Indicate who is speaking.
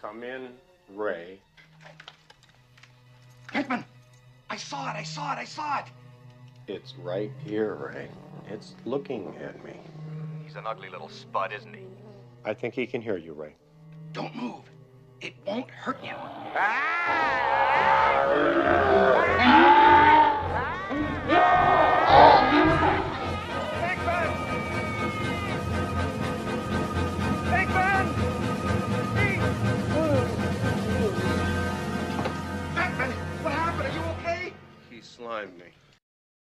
Speaker 1: Come in, Ray.
Speaker 2: Venkman! I saw it, I saw it, I saw it!
Speaker 1: It's right here, Ray. It's looking at me.
Speaker 3: He's an ugly little spud, isn't he?
Speaker 1: I think he can hear you, Ray.
Speaker 2: Don't move. It won't hurt you.
Speaker 3: Ah! slime me.